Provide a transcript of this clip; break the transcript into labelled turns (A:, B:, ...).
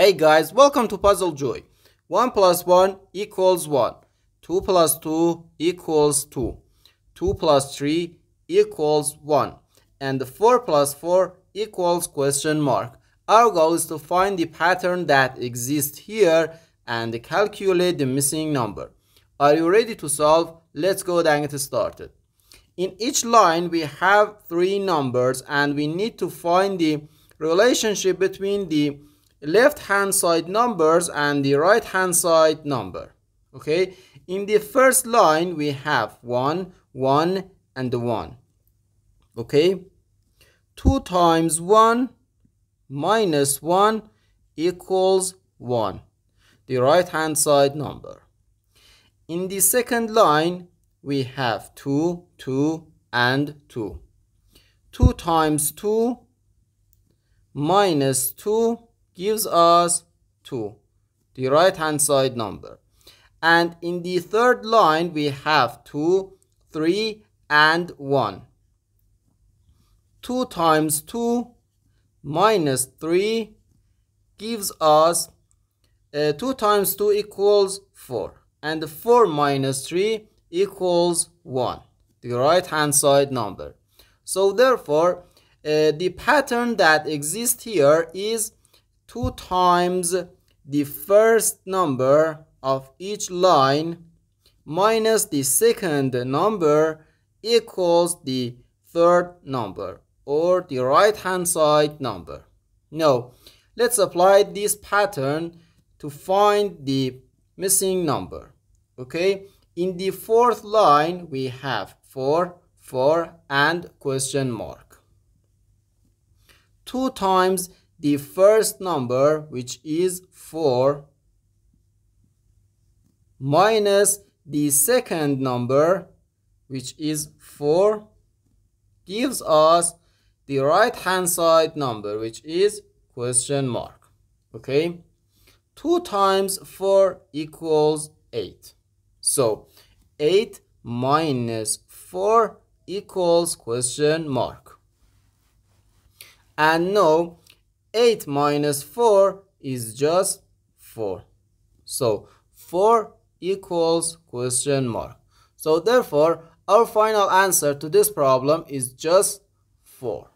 A: Hey guys, welcome to Puzzle Joy. 1 plus 1 equals 1. 2 plus 2 equals 2. 2 plus 3 equals 1. And 4 plus 4 equals question mark. Our goal is to find the pattern that exists here and calculate the missing number. Are you ready to solve? Let's go and get started. In each line we have three numbers and we need to find the relationship between the left hand side numbers and the right hand side number okay? In the first line we have 1 1 and 1 okay? 2 times 1 minus 1 equals 1 the right hand side number. In the second line we have 2 2 and 2 2 times 2 minus 2 gives us 2 the right hand side number. And in the third line we have 2 3 and 1 2 times 2 minus 3 gives us uh, 2 times 2 equals 4 and 4 minus 3 equals 1 the right hand side number. So therefore uh, the pattern that exists here is 2 times the first number of each line minus the second number equals the third number or the right hand side number. Now, let's apply this pattern to find the missing number. Okay, in the fourth line we have 4, 4 and question mark. 2 times the first number which is 4 minus the second number which is 4 gives us the right hand side number which is question mark okay? 2 times 4 equals 8 so 8 minus 4 equals question mark. And now 8 minus 4 is just 4. So 4 equals question mark. So therefore our final answer to this problem is just 4.